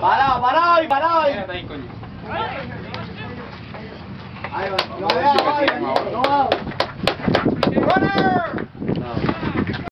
Parado, parado y parado. Ahí va.